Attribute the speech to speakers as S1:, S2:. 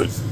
S1: It's